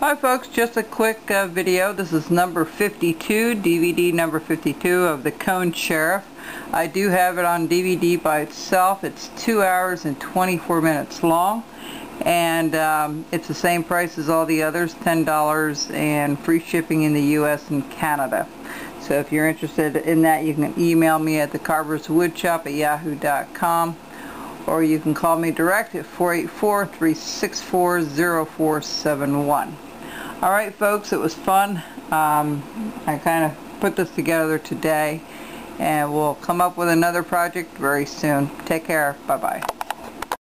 Hi folks, just a quick uh, video. This is number 52, DVD number 52 of The Cone Sheriff. I do have it on DVD by itself. It's 2 hours and 24 minutes long and um, it's the same price as all the others, $10 and free shipping in the US and Canada. So if you're interested in that you can email me at thecarverswoodshop at yahoo.com or you can call me direct at 484-364-0471. Alright folks, it was fun. Um, I kind of put this together today and we'll come up with another project very soon. Take care. Bye-bye.